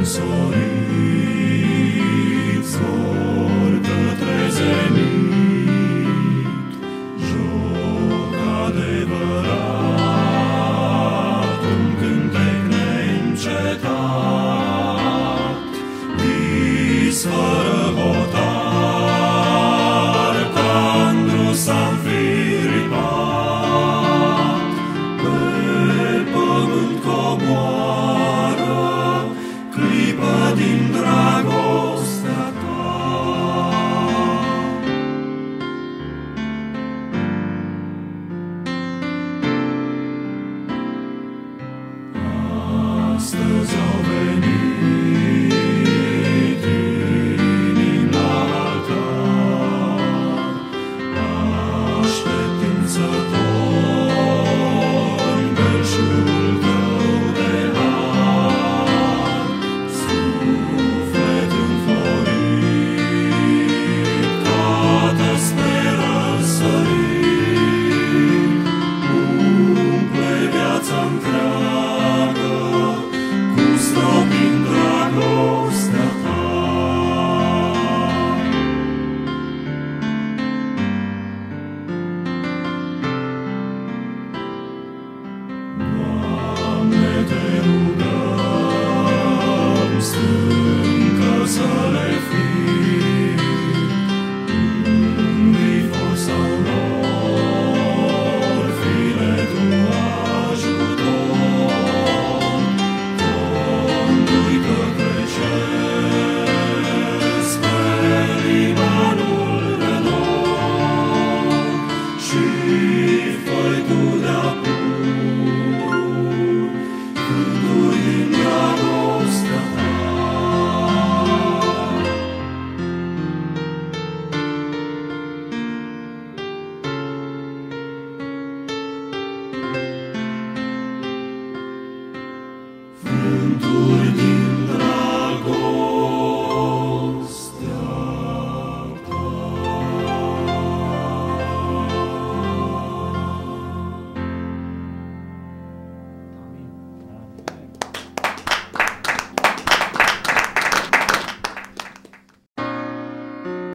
însorit Au